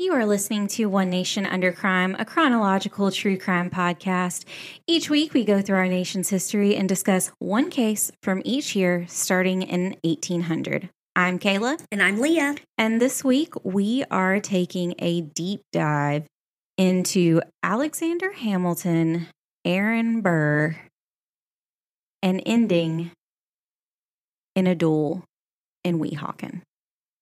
You are listening to One Nation Under Crime, a chronological true crime podcast. Each week, we go through our nation's history and discuss one case from each year starting in 1800. I'm Kayla. And I'm Leah. And this week, we are taking a deep dive into Alexander Hamilton, Aaron Burr, and ending in a duel in Weehawken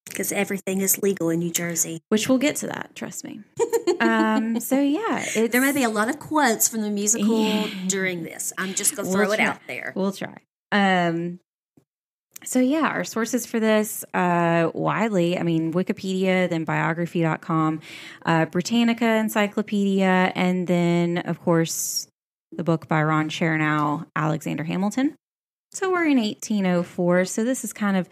because everything is legal in New Jersey. Which we'll get to that, trust me. um, so yeah, there may be a lot of quotes from the musical yeah. during this. I'm just going to throw we'll it out there. We'll try. Um, so yeah, our sources for this uh, widely. I mean, Wikipedia, then biography.com, uh, Britannica Encyclopedia, and then of course the book by Ron Chernow, Alexander Hamilton. So we're in 1804. So this is kind of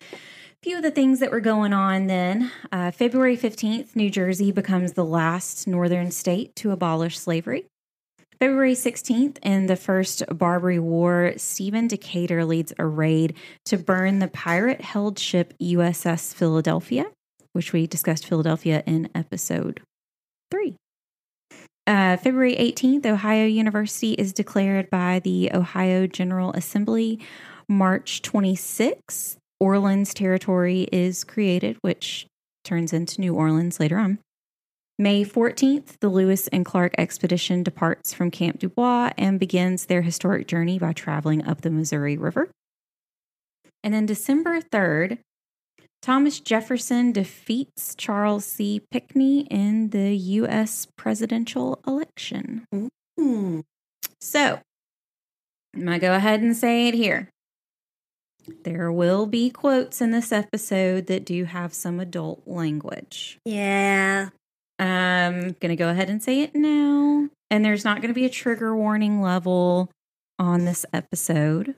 few of the things that were going on then. Uh, February 15th, New Jersey becomes the last northern state to abolish slavery. February 16th, in the First Barbary War, Stephen Decatur leads a raid to burn the pirate held ship USS Philadelphia, which we discussed Philadelphia in episode three. Uh, February 18th, Ohio University is declared by the Ohio General Assembly. March 26th, Orleans Territory is created, which turns into New Orleans later on. May 14th, the Lewis and Clark expedition departs from Camp Dubois and begins their historic journey by traveling up the Missouri River. And then December 3rd, Thomas Jefferson defeats Charles C. Pinckney in the U.S. presidential election. Mm-hmm. So, I'm going to go ahead and say it here. There will be quotes in this episode that do have some adult language. Yeah. I'm going to go ahead and say it now. And there's not going to be a trigger warning level on this episode.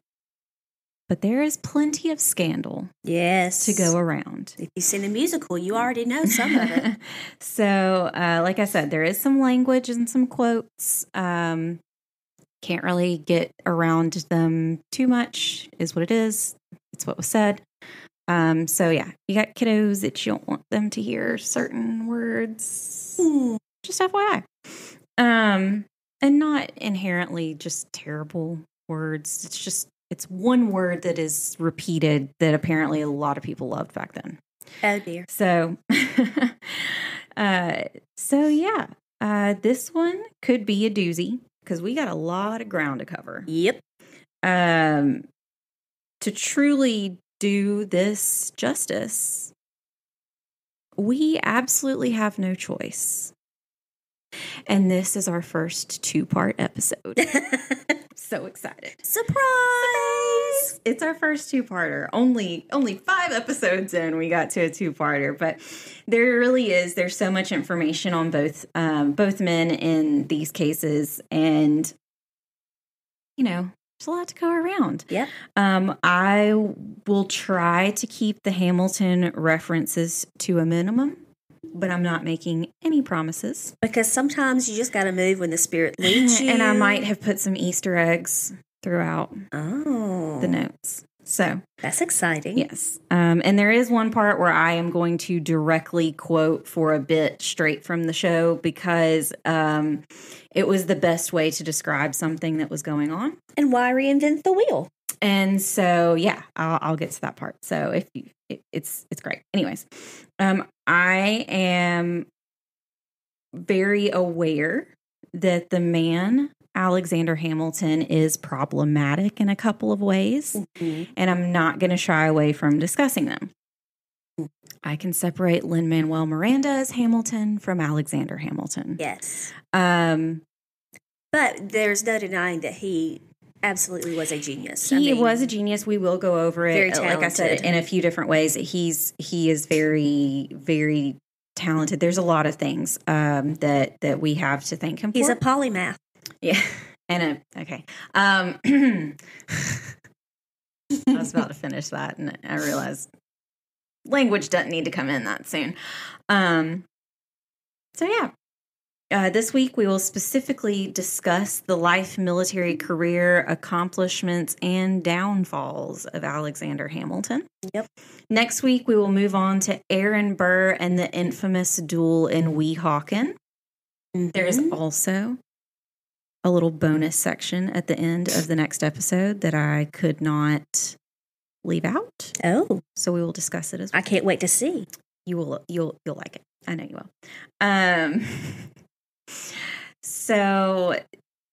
But there is plenty of scandal. Yes. To go around. If you've seen the musical, you already know some of it. so, uh, like I said, there is some language and some quotes. Um, can't really get around them too much, is what it is. It's what was said. Um, so yeah, you got kiddos that you don't want them to hear certain words. Hmm. Just FYI. Um, and not inherently just terrible words. It's just it's one word that is repeated that apparently a lot of people loved back then. Oh dear. So uh so yeah. Uh this one could be a doozy because we got a lot of ground to cover. Yep. Um, to truly do this justice, we absolutely have no choice. And this is our first two part episode. so excited. Surprise! Surprise! It's our first two parter. Only only 5 episodes in we got to a two parter, but there really is there's so much information on both um, both men in these cases and you know, there's a lot to go around. Yeah. Um, I will try to keep the Hamilton references to a minimum but I'm not making any promises. Because sometimes you just got to move when the spirit leads you. and I might have put some Easter eggs throughout oh. the notes. So that's exciting. Yes. Um, and there is one part where I am going to directly quote for a bit straight from the show because um, it was the best way to describe something that was going on. And why reinvent the wheel? And so, yeah, I'll, I'll get to that part. So if you, it, it's it's great. Anyways, um, I am very aware that the man Alexander Hamilton is problematic in a couple of ways, mm-hmm. and I'm not going to shy away from discussing them. I can separate Lin Manuel Miranda as Hamilton from Alexander Hamilton. Yes. Um, but there's no denying that he absolutely was a genius. He I mean, was a genius. We will go over it. Like I said, in a few different ways. He's he is very very talented. There's a lot of things um, that that we have to thank him He's for. He's a polymath. Yeah, and a okay. Um, I was about to finish that, and I realized language doesn't need to come in that soon. Um, so yeah, Uh, this week, we will specifically discuss the life, military career, accomplishments, and downfalls of Alexander Hamilton. Yep. Next week, we will move on to Aaron Burr and the infamous duel in Weehawken. There's Mhm. also a little bonus section at the end of the next episode that I could not leave out. oh, So we will discuss it as well. I can't wait to see. You will you'll you'll like it. I know you will. Um so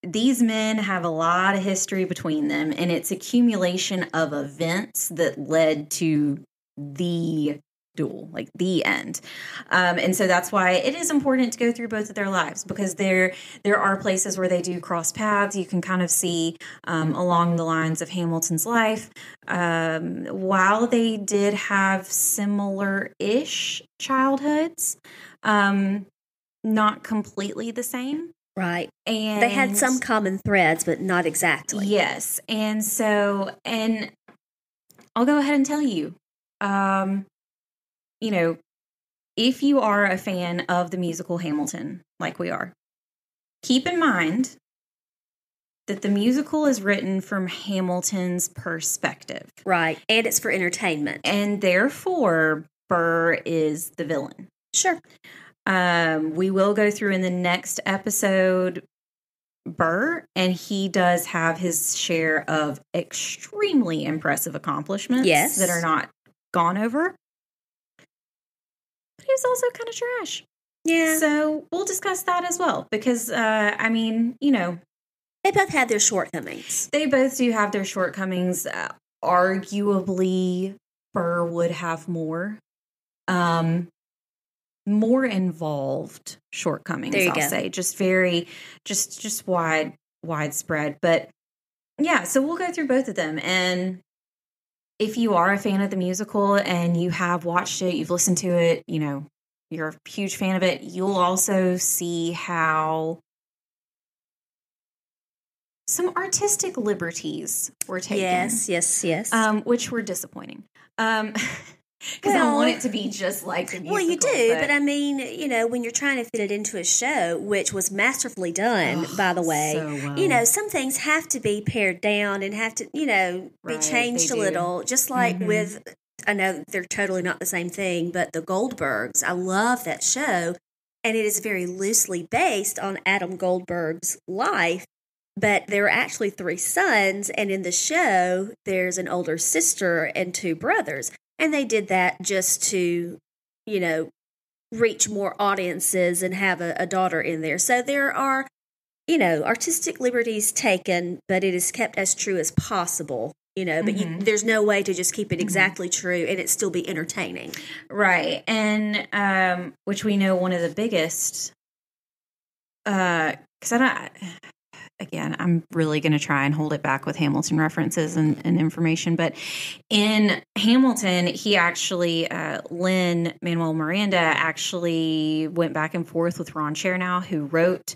these men have a lot of history between them and it's accumulation of events that led to the duel like the end. Um, and so that's why it is important to go through both of their lives because there there are places where they do cross paths. You can kind of see um, along the lines of hamilton's life. Um, while they did have similar-ish childhoods um, not completely the same Right. and They had some common threads, but not exactly. Yes. And so, and I'll go ahead and tell you, um, you know, if you are a fan of the musical Hamilton, like we are, keep in mind that the musical is written from Hamilton's perspective. Right. And it's for entertainment. And therefore, Burr is the villain. Sure. Um, we will go through in the next episode Burr, and he does have his share of extremely impressive accomplishments Yes. that are not gone over. But he was also kind of trash. Yeah. So we'll discuss that as well because, uh, I mean, you know, they both had their shortcomings. they both do have their shortcomings. Uh, arguably, Burr would have more, um, more involved shortcomings. I'll go. say just very, just just wide widespread. But yeah, so we'll go through both of them and. If you are a fan of the musical and you have watched it, you've listened to it, you know, you're a huge fan of it, you'll also see how some artistic liberties were taken Yes, yes, yes. um, which were disappointing. Um, because I want it to be just like the musical. well, you do, but, I mean, you know, when you're trying to fit it into a show, which was masterfully done, Ugh, by the way, so well. you know, some things have to be pared down and have to, you know, be Right, changed they a do. little. Just like Mhm. with, I know they're totally not the same thing, but the Goldbergs, I love that show. And it is very loosely based on Adam Goldberg's life. But there are actually three sons, and in the show, there's an older sister and two brothers. And they did that just to, you know, reach more audiences and have a, a daughter in there. So there are, you know, artistic liberties taken, but it is kept as true as possible. You know, but you, Mhm. there's no way to just keep it Mhm. exactly true and it still be entertaining. right, and um, which we know one of the biggest. Uh, because I don't. Again, I'm really going to try and hold it back with Hamilton references and, and information. But in Hamilton, he actually, uh, Lin Manuel Miranda actually went back and forth with Ron Chernow, who wrote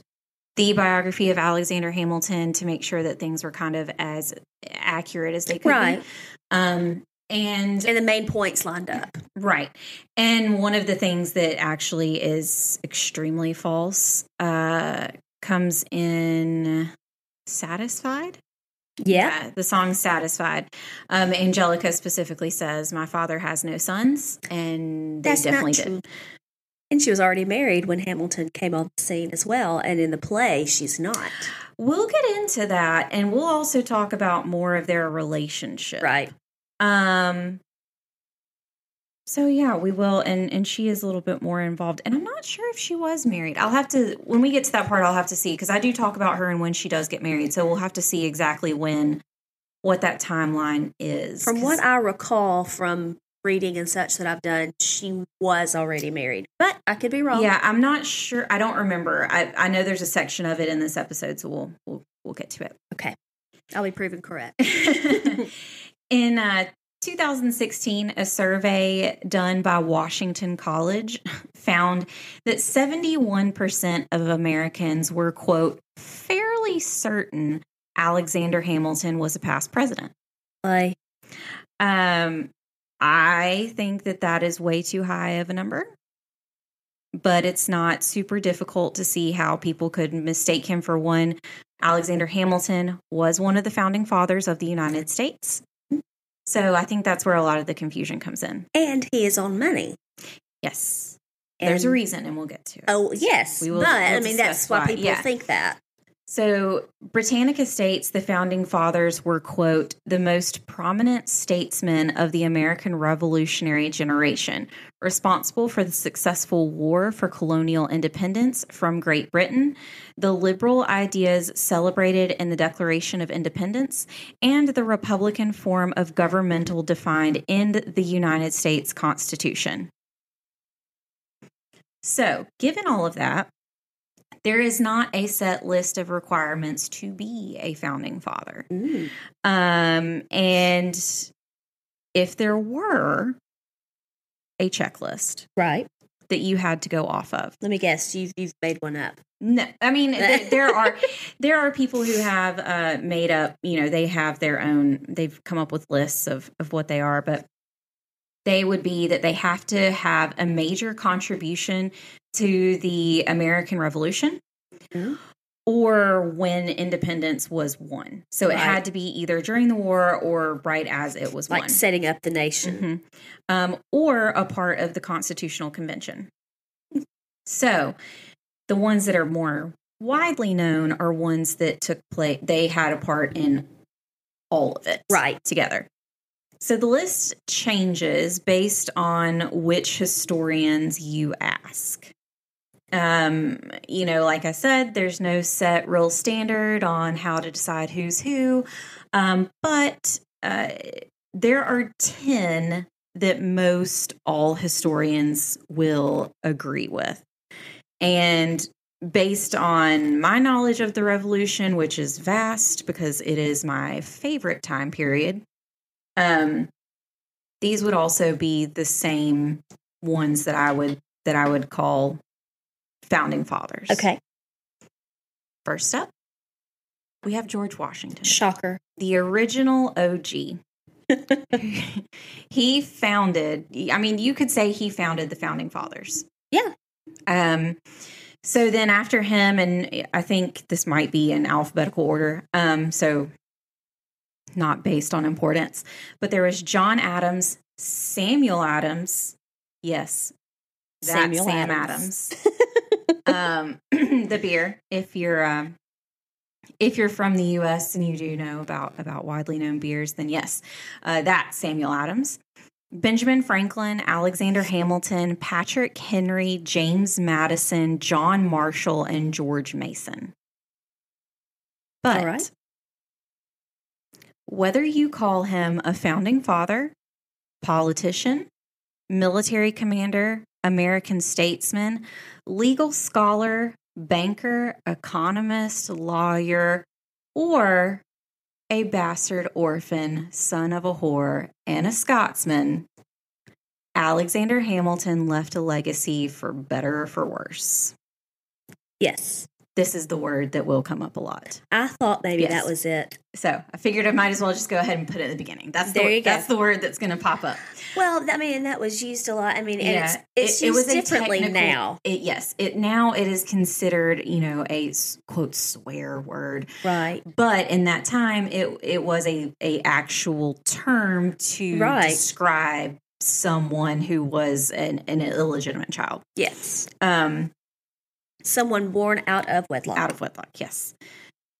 the biography of Alexander Hamilton to make sure that things were kind of as accurate as they could Right. be. Um, and And the main points lined up. Right. And one of the things that actually is extremely false uh, comes in Satisfied. Yeah. The song Satisfied. Um, Angelica specifically says, My father has no sons. And they That's definitely did. And she was already married when Hamilton came on the scene as well. And in the play, she's not. We'll get into that. And we'll also talk about more of their relationship. Right. Um so yeah, we will and and she is a little bit more involved. And I'm not sure if she was married. I'll have to when we get to that part I'll have to see cuz I do talk about her and when she does get married. So we'll have to see exactly when what that timeline is. From what I recall from reading and such that I've done, she was already married. But I could be wrong. Yeah, I'm not sure. I don't remember. I I know there's a section of it in this episode, so we'll we'll we'll get to it. Okay. I'll be proven correct. In uh, 2016, a survey done by Washington College found that 71% of Americans were, quote, fairly certain Alexander Hamilton was a past president. Like, Um, I think that that is way too high of a number. but it's not super difficult to see how people could mistake him for one. Alexander Hamilton was one of the founding fathers of the United States. So I think that's where a lot of the confusion comes in. And he is on money. Yes. There's a reason, and we'll get to it. Oh, yes. We will- but, I we'll mean, that's why why, people yeah. think that. So, Britannica states the founding fathers were, quote, the most prominent statesmen of the American Revolutionary generation, responsible for the successful war for colonial independence from Great Britain, the liberal ideas celebrated in the Declaration of Independence, and the Republican form of governmental defined in the United States Constitution. So, given all of that, there is not a set list of requirements to be a founding father. Mm. Um, and if there were a checklist Right. that you had to go off of, Let me guess. You've, you've made one up. no, I mean th- there are there are people who have uh, made up. You know, they have their own. They've come up with lists of of what they are, but they would be that they have to have a major contribution to the American Revolution. Mhm. Or when independence was won. So it had to be either during the war or right as it was won. Like won. setting up the nation. Mhm. Um, or a part of the Constitutional Convention. So the ones that are more widely known are ones that took place, they had a part in all of it Right. together. So the list changes based on which historians you ask. Um, you know, like I said, there's no set real standard on how to decide who's who. Um, but uh, there are 10 that most all historians will agree with. And based on my knowledge of the revolution, which is vast because it is my favorite time period, um, these would also be the same ones that I would that I would call founding fathers. Okay. First up, we have George Washington Shocker. the original OG. he founded, I mean, you could say he founded the founding fathers. Yeah. Um, so then after him, and I think this might be in alphabetical order. Um, so not based on importance, but there was John Adams, Samuel Adams. Yes. That Samuel Sam Adams. Adams. um, the beer, if you're, um, if you're from the U.S. and you do know about about widely known beers, then yes, uh, that Samuel Adams, Benjamin Franklin, Alexander Hamilton, Patrick Henry, James Madison, John Marshall, and George Mason. But right. Whether you call him a founding father, politician, military commander, American statesman, legal scholar, banker, economist, lawyer, or a bastard orphan, son of a whore, and a Scotsman, Alexander Hamilton left a legacy for better or for worse. Yes. This is the word that will come up a lot. I thought maybe Yes. that was it. So I figured I might as well just go ahead and put it at the beginning. That's the, There you go. that's the word that's going to pop up. Well, I mean, that was used a lot. I mean, Yeah, it's, it's it- it used was differently now. It, yes, it now it is considered you know a quote swear word, Right. but in that time it it was a a actual term to Right. describe someone who was an, an illegitimate child, Yes. um, Someone born out of wedlock. out of wedlock. Yes.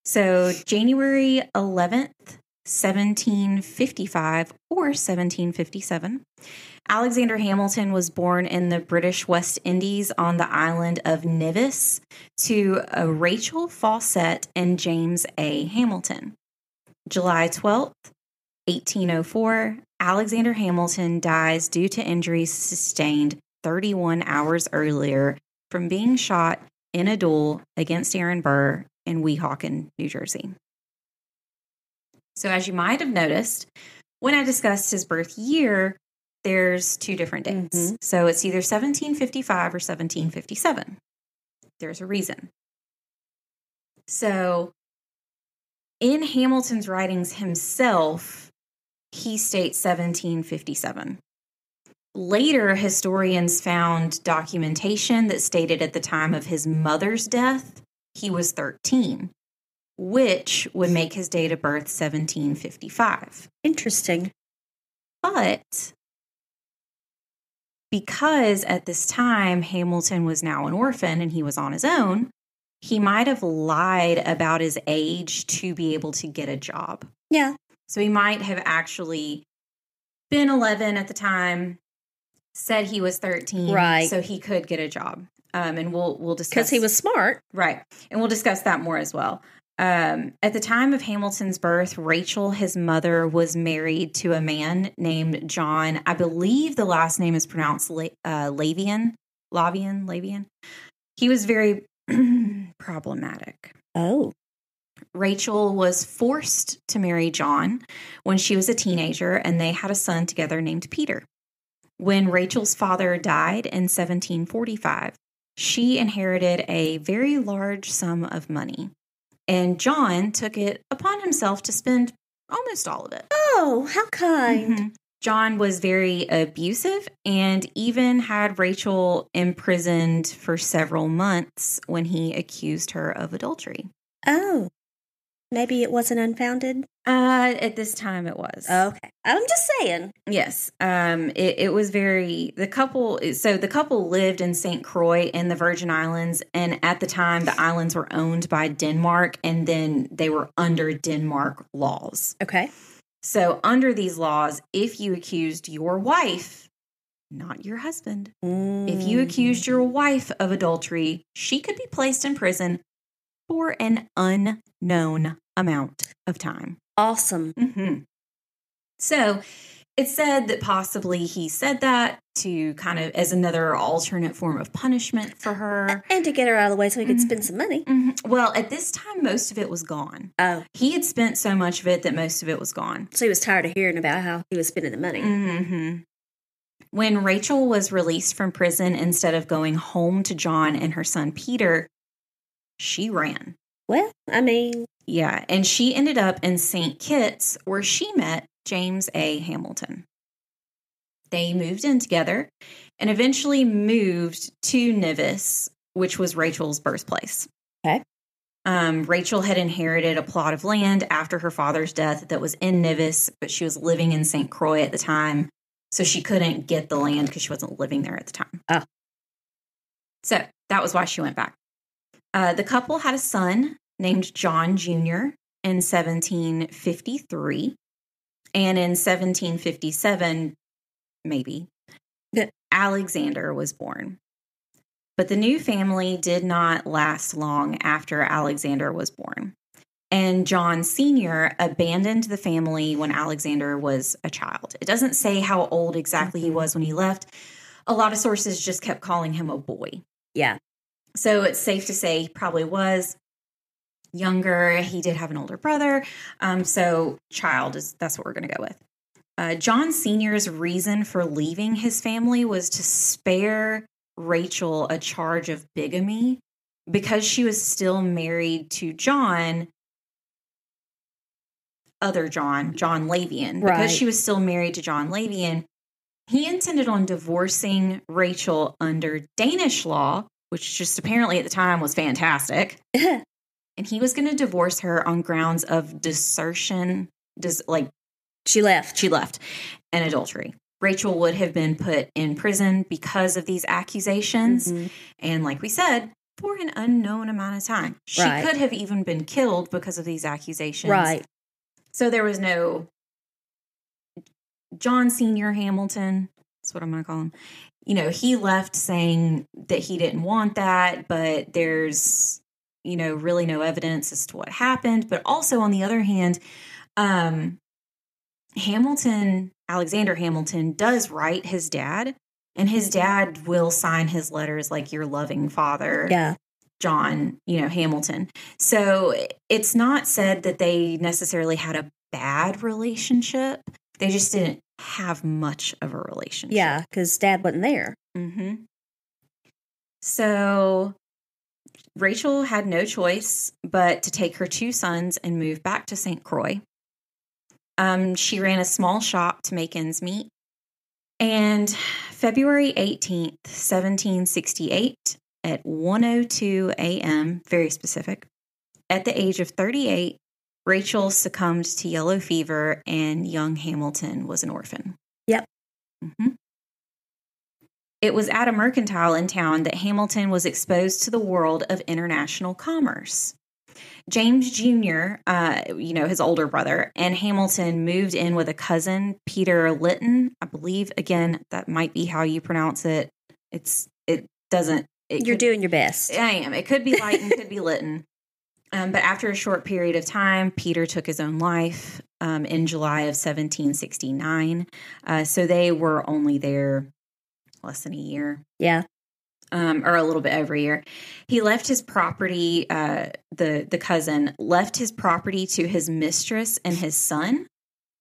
So January eleventh. 1755 or 1757. Alexander Hamilton was born in the British West Indies on the island of Nevis to Rachel Fawcett and James A. Hamilton. July 12th, 1804, Alexander Hamilton dies due to injuries sustained 31 hours earlier from being shot in a duel against Aaron Burr in Weehawken, New Jersey. So, as you might have noticed, when I discussed his birth year, there's two different dates. Mhm. So, it's either 1755 or 1757. There's a reason. So, in Hamilton's writings himself, he states 1757. Later, historians found documentation that stated at the time of his mother's death, he was 13, which would make his date of birth 1755. Interesting. But because at this time Hamilton was now an orphan and he was on his own, he might have lied about his age to be able to get a job. Yeah. So he might have actually been 11 at the time, said he was 13, Right. So he could get a job. Um, and we'll we'll discuss Because he was smart. Right. And we'll discuss that more as well. Um, at the time of Hamilton's birth, Rachel, his mother, was married to a man named John. I believe the last name is pronounced La- uh, Lavien. Lavien? Lavien? He was very problematic. Oh. Rachel was forced to marry John when she was a teenager, and they had a son together named Peter. When Rachel's father died in 1745, she inherited a very large sum of money, and John took it upon himself to spend almost all of it. Oh, how kind. Mhm. John was very abusive and even had Rachel imprisoned for several months when he accused her of adultery. Oh. Maybe it wasn't unfounded. Uh, at this time, it was. Okay. I'm just saying. Yes. Um, it, it was very, the couple, so the couple lived in St. Croix in the Virgin Islands. And at the time, the islands were owned by Denmark and then they were under Denmark laws. Okay. So, under these laws, if you accused your wife, not your husband, if you Mm. accused your wife of adultery, she could be placed in prison for an unknown amount of time. Awesome. hmm So it's said that possibly he said that to kind of as another alternate form of punishment for her. And to get her out of the way so he could Mhm. spend some money. Mhm. Well, at this time, most of it was gone. Oh. He had spent so much of it that most of it was gone. So he was tired of hearing about how he was spending the money. hmm When Rachel was released from prison, instead of going home to John and her son Peter, she ran. Well, I mean, Yeah, and she ended up in St. Kitts where she met James A. Hamilton. They moved in together and eventually moved to Nevis, which was Rachel's birthplace. Okay. Um, Rachel had inherited a plot of land after her father's death that was in Nevis, but she was living in St. Croix at the time. So she couldn't get the land because she wasn't living there at the time. Oh. So that was why she went back. Uh, the couple had a son named John Jr. in 1753. And in 1757, maybe. Alexander was born. But the new family did not last long after Alexander was born. And John Sr. abandoned the family when Alexander was a child. It doesn't say how old exactly he was when he left. A lot of sources just kept calling him a boy. yeah. So it's safe to say he probably was younger. He did have an older brother. Um, so child is that's what we're going to go with. Uh, John Sr.'s reason for leaving his family was to spare Rachel a charge of bigamy because she was still married to John, other John, John Lavien. Right. Because she was still married to John Lavien, he intended on divorcing Rachel under Danish law, which just apparently at the time was fantastic. And he was going to divorce her on grounds of desertion, dis- like she left. she left, and adultery. Rachel would have been put in prison because of these accusations. Mhm. And like we said, for an unknown amount of time. She Right. could have even been killed because of these accusations. Right. So there was no John Senior Hamilton. That's what I'm going to call him. You know, he left saying that he didn't want that, but there's you know really no evidence as to what happened. But also on the other hand, um, Hamilton Alexander Hamilton does write his dad, and his dad will sign his letters like your loving father. Yeah. John, you know, Hamilton. So it's not said that they necessarily had a bad relationship. They just didn't have much of a relationship. Yeah. Because dad wasn't there. hmm So Rachel had no choice but to take her two sons and move back to St. Croix. Um, she ran a small shop to make ends meet. And February 18th, 1768, at 1:02 a.m., very specific, at the age of 38, Rachel succumbed to yellow fever and young Hamilton was an orphan. Yep. Mhm. It was at a mercantile in town that Hamilton was exposed to the world of international commerce. James Jr., uh, you know, his older brother, and Hamilton moved in with a cousin, Peter Lytton. I believe, again, that might be how you pronounce it. It's, it doesn't, it You're could- doing your best. I am. It could be Lighton, could be Lytton. Um, but after a short period of time, Peter took his own life um, in July of 1769. Uh, so they were only there less than a year Yeah. um, or a little bit over a year. He left his property. Uh, the the cousin left his property to his mistress and his son,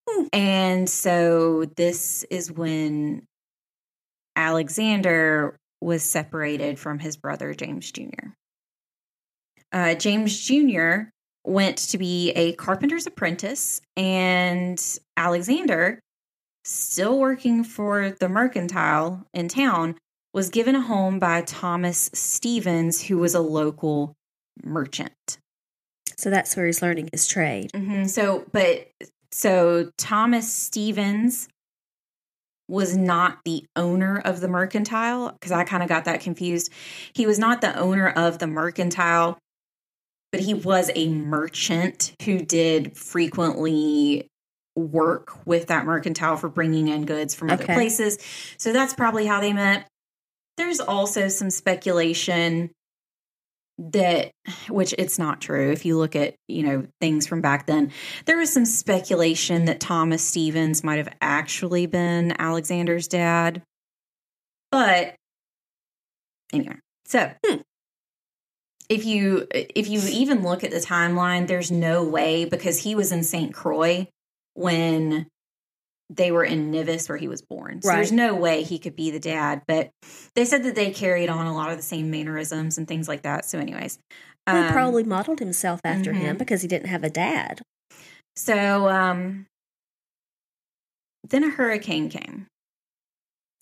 Hmm. and so this is when Alexander was separated from his brother James Jr. Uh, James Jr. went to be a carpenter's apprentice, and Alexander, still working for the mercantile in town, was given a home by Thomas Stevens, who was a local merchant. So that's where he's learning his trade. hmm So, but so Thomas Stevens was not the owner of the mercantile because I kind of got that confused. He was not the owner of the mercantile, but he was a merchant who did frequently work with that mercantile for bringing in goods from other places. So that's probably how they met. There's also some speculation that which it's not true if you look at you know things from back then there was some speculation that thomas stevens might have actually been alexander's dad but anyway so Hmm. If you if you even look at the timeline there's no way because he was in st croix when they were in Nevis where he was born. So there's no way he could be the dad, but they said that they carried on a lot of the same mannerisms and things like that. So anyways, He um, probably modeled himself after him mhm. because he didn't have a dad. So um then a hurricane came.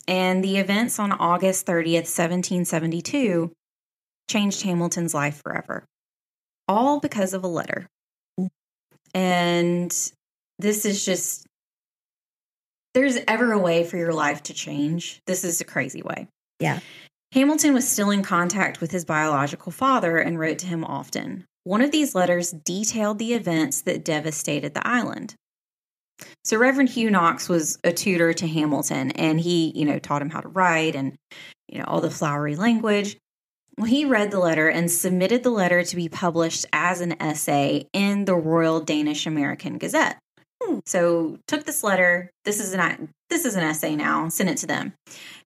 And the events on August 30th, 1772 changed Hamilton's life forever. All because of a letter. And this is just there's ever a way for your life to change. This is a crazy way. Yeah. Hamilton was still in contact with his biological father and wrote to him often. One of these letters detailed the events that devastated the island. So Reverend Hugh Knox was a tutor to Hamilton and he, you know, taught him how to write and you know all the flowery language. Well, he read the letter and submitted the letter to be published as an essay in the Royal Danish American Gazette. Hmm. So took this letter. This is an this is an essay now. Sent it to them.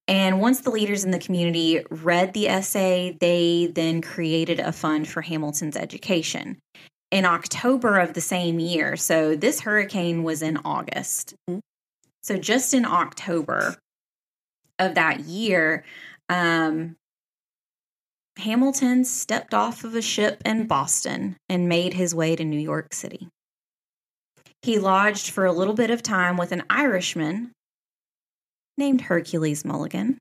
And once the leaders in the community read the essay, they then created a fund for Hamilton's education. In October of the same year, so this hurricane was in August. Mhm. So just in October of that year, um, Hamilton stepped off of a ship in Boston and made his way to New York City. He lodged for a little bit of time with an Irishman named Hercules Mulligan.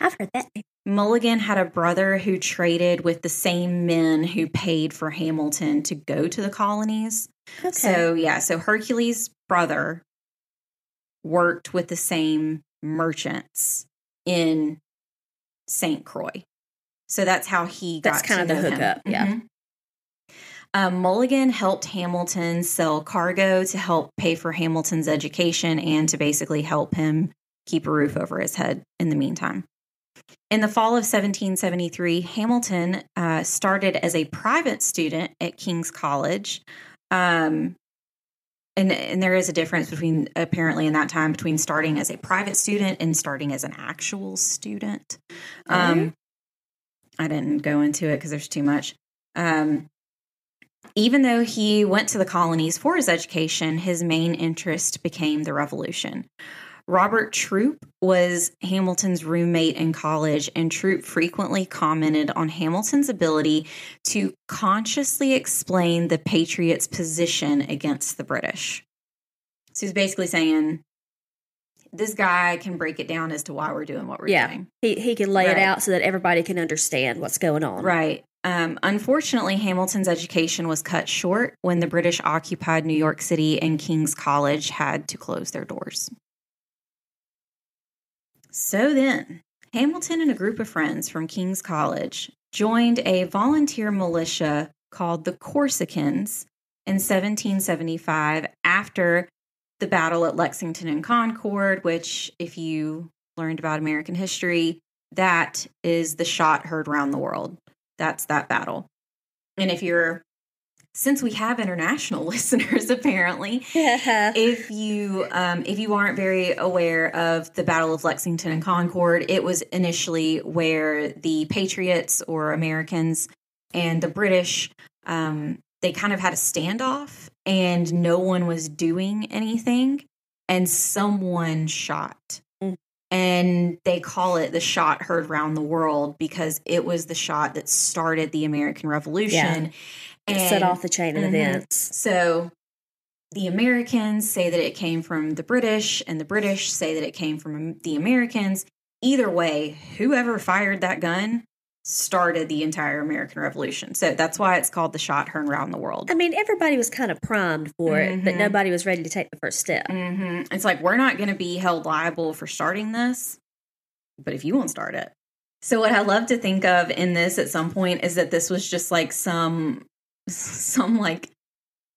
I've heard that name. Mulligan had a brother who traded with the same men who paid for Hamilton to go to the colonies. Okay. So, yeah, so Hercules' brother worked with the same merchants in St. Croix. So that's how he got That's kind to of the know him. hookup, yeah. Mhm. Um, Mulligan helped Hamilton sell cargo to help pay for Hamilton's education and to basically help him keep a roof over his head in the meantime. In the fall of 1773, Hamilton uh, started as a private student at King's College. Um, and, and there is a difference between, apparently, in that time, between starting as a private student and starting as an actual student. Um, I didn't go into it because there's too much. Um, even though he went to the colonies for his education, his main interest became the revolution. Robert Troup was Hamilton's roommate in college, and Troup frequently commented on Hamilton's ability to consciously explain the Patriots' position against the British. So he's basically saying this guy can break it down as to why we're doing what we're Yeah. doing. He he can lay it out so that everybody can understand what's going on. Right. Um, unfortunately, Hamilton's education was cut short when the British occupied New York City and King's College had to close their doors. So then, Hamilton and a group of friends from King's College joined a volunteer militia called the Corsicans in 1775 after the battle at Lexington and Concord, which, if you learned about American history, that is the shot heard around the world. That's that battle. And if you're, since we have international listeners, apparently, if you um, if you aren't very aware of the Battle of Lexington and Concord, it was initially where the Patriots or Americans and the British um, they kind of had a standoff, and no one was doing anything, and someone shot. Mm. And they call it the shot heard round the world because it was the shot that started the American Revolution. It set off the chain of Mhm. events. So the Americans say that it came from the British, and the British say that it came from the Americans. Either way, whoever fired that gun started the entire American Revolution. So that's why it's called the shot heard around the world. I mean, everybody was kind of primed for it, but Mhm. nobody was ready to take the first step. hmm It's like we're not going to be held liable for starting this, but if you won't start it. So what I love to think of in this at some point is that this was just like some some like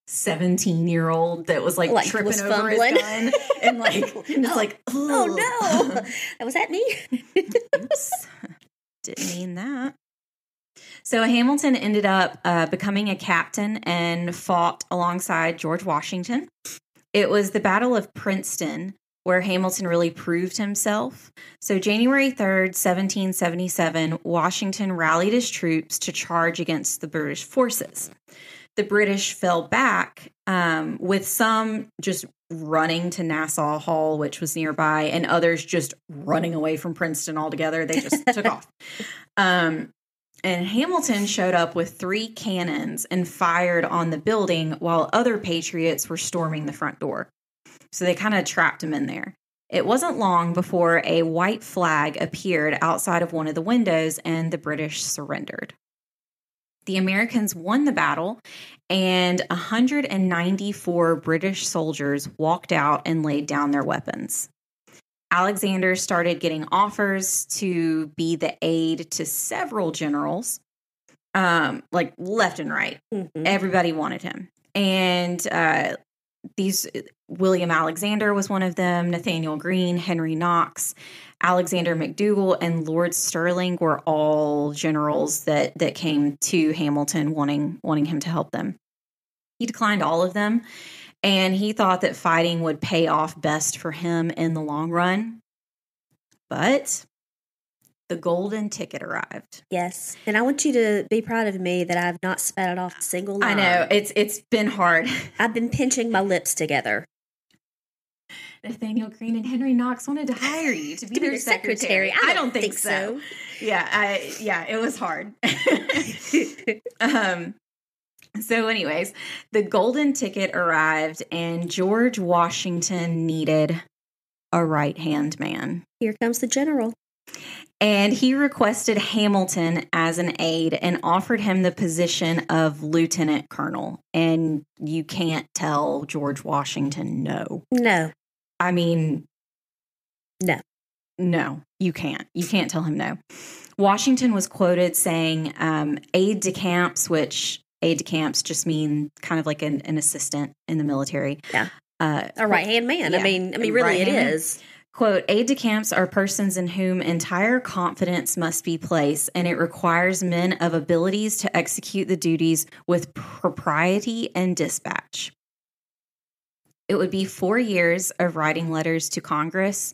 17 year old that was like, Like, tripping was over fumbling. his gun and like and it's Oh, like Oh no, was that me? Oops. Didn't mean that. So Hamilton ended up uh, becoming a captain and fought alongside George Washington. It was the Battle of Princeton where Hamilton really proved himself. So January 3rd, 1777, Washington rallied his troops to charge against the British forces. The British fell back, um, with some just running to Nassau Hall, which was nearby, and others just running away from Princeton altogether. They just took off. Um, and Hamilton showed up with three cannons and fired on the building while other patriots were storming the front door. So they kind of trapped him in there. It wasn't long before a white flag appeared outside of one of the windows and the British surrendered. The Americans won the battle, and 194 British soldiers walked out and laid down their weapons. Alexander started getting offers to be the aide to several generals, um, like left and right. Mhm. Everybody wanted him. And uh, these William Alexander was one of them, Nathaniel Greene, Henry Knox, Alexander McDougall, and Lord Stirling were all generals that that came to Hamilton wanting wanting him to help them. He declined all of them, and he thought that fighting would pay off best for him in the long run. But the golden ticket arrived. Yes, and I want you to be proud of me that I've not spat it off a single line. I know it's it's been hard. I've been pinching my lips together. Nathaniel Greene and Henry Knox wanted to hire you to be To be their secretary. secretary. I don't, think, so. Yeah, I, yeah, it was hard. um, so, anyways, the golden ticket arrived, and George Washington needed a right hand man. Here comes the general. And he requested Hamilton as an aide and offered him the position of lieutenant colonel. And you can't tell George Washington no. No, I mean, No. No, you can't. You can't tell him no. Washington was quoted saying, um, aide de camps, which aide de camps just mean kind of like an, an assistant in the military. Yeah. Uh, a right hand man. I mean, I mean, really, it right-hand man. is. Quote, aide de camps are persons in whom entire confidence must be placed, and it requires men of abilities to execute the duties with propriety and dispatch. It would be four years of writing letters to Congress,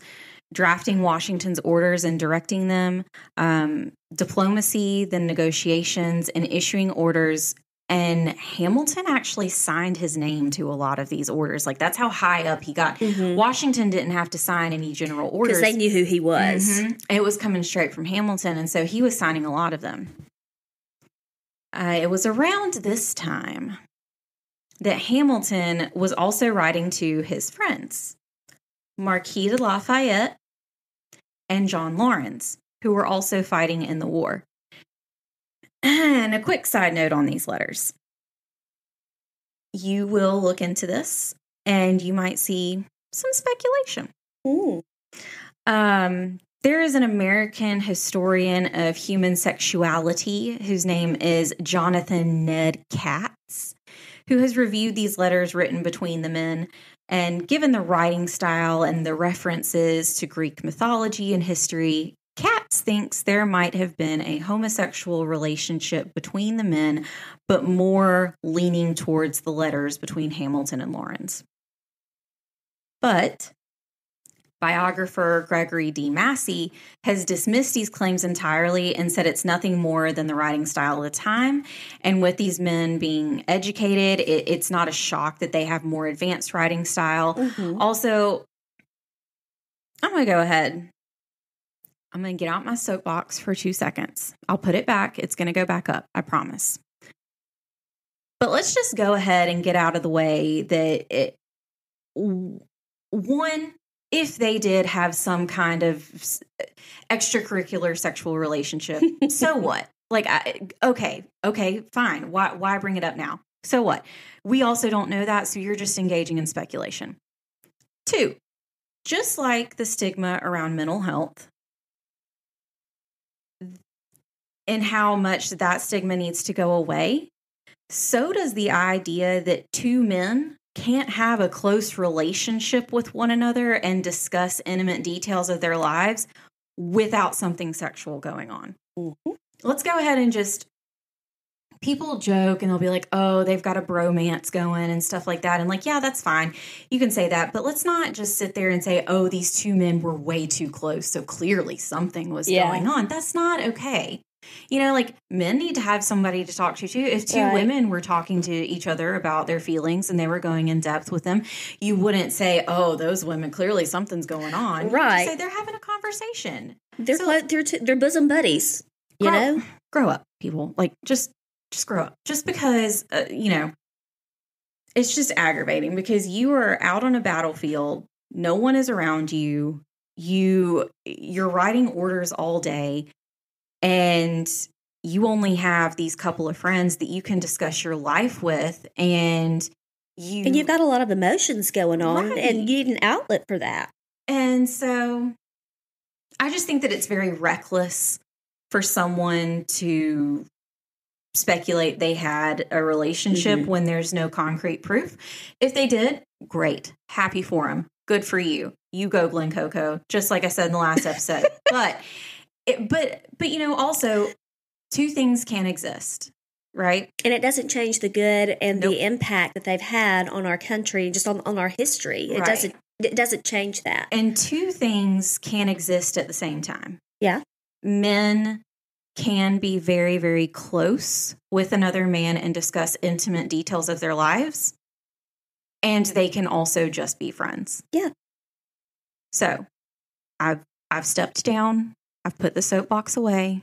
drafting Washington's orders and directing them, um, diplomacy, then negotiations, and issuing orders. And Hamilton actually signed his name to a lot of these orders. Like that's how high up he got. Because Washington didn't have to sign any general orders. because they knew who he was. Mhm. It was coming straight from Hamilton, and so he was signing a lot of them. Uh, it was around this time that Hamilton was also writing to his friends. Marquis de Lafayette, and John Laurens, who were also fighting in the war. And a quick side note on these letters you will look into this and you might see some speculation. Ooh. Um, there is an American historian of human sexuality whose name is Jonathan Ned Katz, who has reviewed these letters written between the men. And given the writing style and the references to Greek mythology and history, Katz thinks there might have been a homosexual relationship between the men, but more leaning towards the letters between Hamilton and Laurens. But biographer Gregory D. Massey has dismissed these claims entirely and said it's nothing more than the writing style of the time. And with these men being educated, it, it's not a shock that they have more advanced writing style. Mhm. Also, I'm going to go ahead. I'm going to get out my soapbox for two seconds. I'll put it back. It's going to go back up. I promise. But let's just go ahead and get out of the way that it, one, if they did have some kind of extracurricular sexual relationship, so what? Like, I, okay, okay, fine. Why, why bring it up now? So what? We also don't know that, so you're just engaging in speculation. Two, just like the stigma around mental health and how much that stigma needs to go away, so does the idea that two men can't have a close relationship with one another and discuss intimate details of their lives without something sexual going on. Mhm. Let's go ahead and just people joke and they'll be like, oh, they've got a bromance going and stuff like that. And like, yeah, that's fine. You can say that. But let's not just sit there and say, oh, these two men were way too close. So clearly something was Yeah. going on. That's not okay. You know, like men need to have somebody to talk to too. If two Right. women were talking to each other about their feelings and they were going in depth with them, you wouldn't say, "Oh, those women clearly something's going on." Right. say they're having a conversation. They're So- they're t- they're bosom buddies. You Grow- know. grow up, people. Like just just grow up. Just because uh, you know, it's just aggravating because you are out on a battlefield, no one is around you. You you're writing orders all day and you only have these couple of friends that you can discuss your life with and you And you've got a lot of emotions going on, Right. and you need an outlet for that. And so I just think that it's very reckless for someone to speculate they had a relationship Mhm. when there's no concrete proof. If they did, great. Happy for them. Good for you. You go Glen Coco, just like I said in the last episode. but it, but but you know also two things can exist, right? And it doesn't change the good and Nope. the impact that they've had on our country, just on, on our history. It Right. doesn't it doesn't change that. And two things can exist at the same time. Yeah. Men can be very, very close with another man and discuss intimate details of their lives. And they can also just be friends. Yeah. So I've I've stepped down. I've put the soapbox away.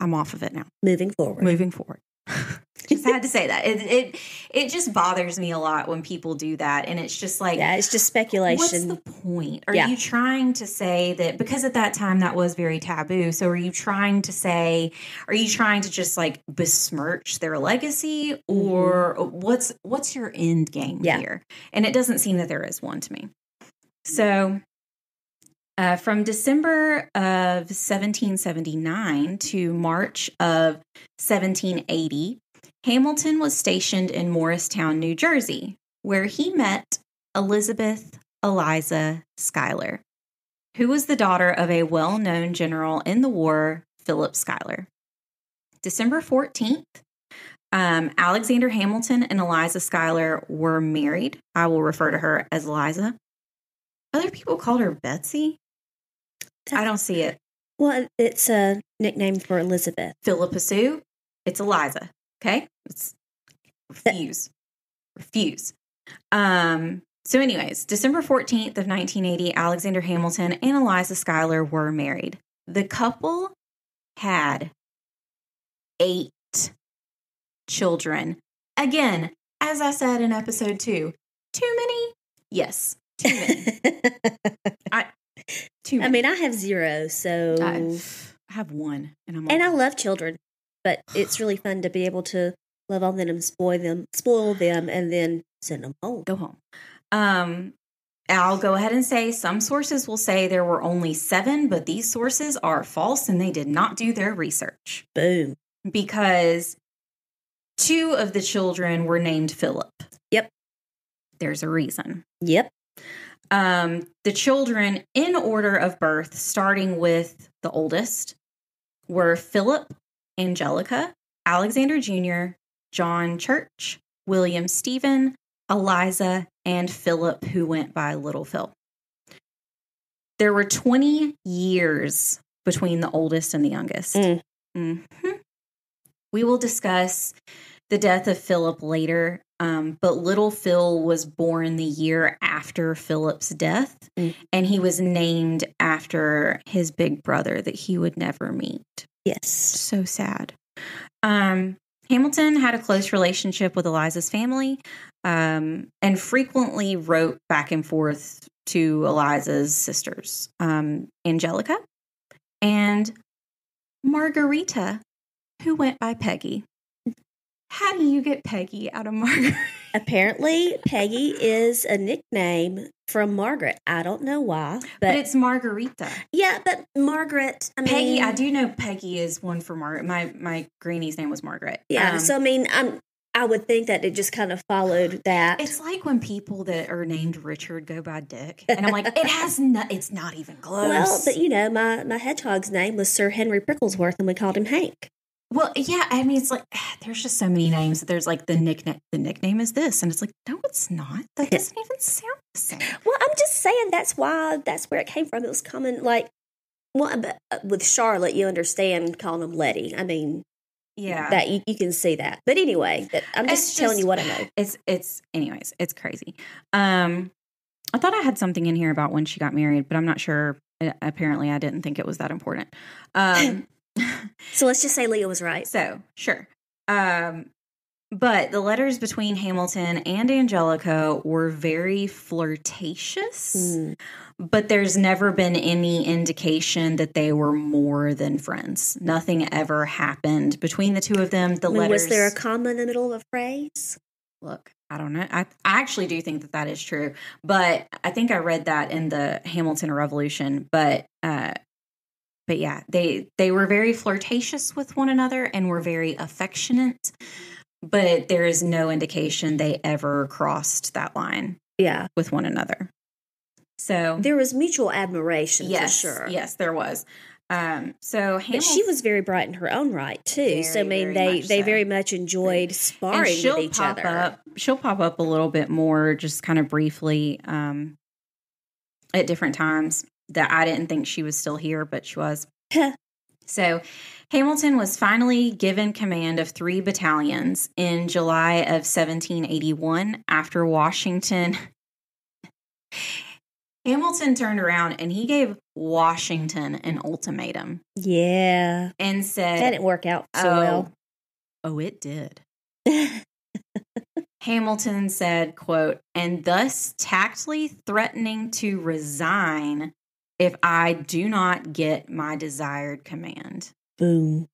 I'm off of it now. Moving forward. Moving forward. just had to say that. It, it it just bothers me a lot when people do that. And it's just like yeah, it's just speculation What's the point? Are Yeah. you trying to say that because at that time that was very taboo? So are you trying to say, are you trying to just like besmirch their legacy, or what's what's your end game Mm-hmm. Yeah. here? And it doesn't seem that there is one to me. So. Uh, from December of 1779 to March of 1780, Hamilton was stationed in Morristown, New Jersey, where he met Elizabeth Eliza Schuyler, who was the daughter of a well known general in the war, Philip Schuyler. December 14th, um, Alexander Hamilton and Eliza Schuyler were married. I will refer to her as Eliza. Other people called her Betsy. I don't see it. well, it's a nickname for Elizabeth. Phillipa Soo, it's Eliza. Okay? It's refuse. refuse. Um, so, anyways, December 14th of 1980, Alexander Hamilton and Eliza Schuyler were married. The couple had eight children. Again, as I said in episode two, too many? Yes. Too many. Too I mean, I have zero, so I, have one, and I'm and I love children, but it's really fun to be able to love on them and spoil them, spoil them, and then send them home. go home. Um, I'll go ahead and say some sources will say there were only seven, but these sources are false and they did not do their research Boom. because two of the children were named Philip. Yep. There's a reason. Yep. Um, the children, in order of birth, starting with the oldest, were Philip, Angelica, Alexander Jr., John Church, William Stephen, Eliza, and Philip, who went by Little Phil. There were 20 years between the oldest and the youngest. Mm. Mhm. We will discuss the death of Philip later, um, but little Phil was born the year after Philip's death, Mm. and he was named after his big brother that he would never meet. Yes. So sad. Um, Hamilton had a close relationship with Eliza's family um, and frequently wrote back and forth to Eliza's sisters, um, Angelica and Margarita, who went by Peggy. How do you get Peggy out of Margaret? Apparently, Peggy is a nickname from Margaret. I don't know why, But, but, it's Margarita. yeah, but Margaret. I mean, Peggy, I do know Peggy is one for Margaret. My my granny's name was Margaret. Yeah. Um, so I mean, I'm. I would think that it just kind of followed that. It's like when people that are named Richard go by Dick, and I'm like, it has no, it's not even close. well, but you know, my my hedgehog's name was Sir Henry Pricklesworth, and we called him Hank. Well, yeah, I mean, it's like there's just so many names. There's like the nickname. The nickname is this, and it's like, no, it's not. That doesn't even sound the same. Well, I'm just saying that's why that's where it came from. It was common, like, well, but uh, with Charlotte, you understand calling him Letty. I mean, Yeah, that you, you can see that. But anyway, that, I'm just It's telling you what I know. It's it's anyways, it's crazy. Um, I thought I had something in here about when she got married, but I'm not sure. Apparently, I didn't think it was that important. Um. So let's just say Leah was right. So, sure. Um, but the letters between Hamilton and Angelica were very flirtatious, Mm. but there's never been any indication that they were more than friends. Nothing ever happened between the two of them. The I mean, letters was there a comma in the middle of a phrase? look, I don't know. I, I actually do think that that is true, but I think I read that in the Hamilton Revolution. But uh, but yeah, they they were very flirtatious with one another and were very affectionate. But there is no indication they ever crossed that line Yeah, with one another. So there was mutual admiration yes, for sure. yes, there was. Um, so Hamilton, she was very bright in her own right too. so I mean, they they so. very much enjoyed and sparring she'll with each pop other. up. She'll pop up a little bit more, just kind of briefly, um, at different times. That I didn't think she was still here, but she was. so, Hamilton was finally given command of three battalions in July of 1781 after Washington. Hamilton turned around and he gave Washington an ultimatum yeah, and said, that didn't work out so oh, well. oh, it did. Hamilton said, quote, and thus tactfully threatening to resign if I do not get my desired command. Boom.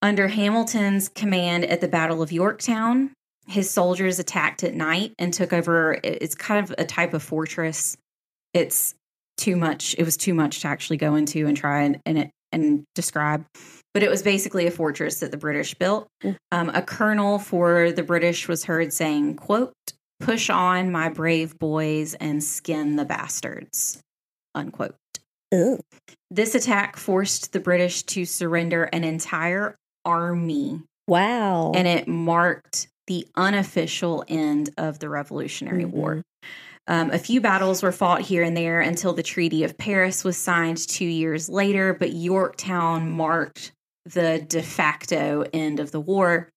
Under Hamilton's command at the Battle of Yorktown, his soldiers attacked at night and took over. It's kind of a type of fortress. It's too much. It was too much to actually go into and try and and, and describe. But it was basically a fortress that the British built. Mm. Um, a colonel for the British was heard saying, "quote Push on, my brave boys, and skin the bastards." Unquote. Ugh. This attack forced the British to surrender an entire army Wow. and it marked the unofficial end of the Revolutionary Mhm. War. Um, a few battles were fought here and there until the Treaty of Paris was signed two years later, but Yorktown marked the de facto end of the war,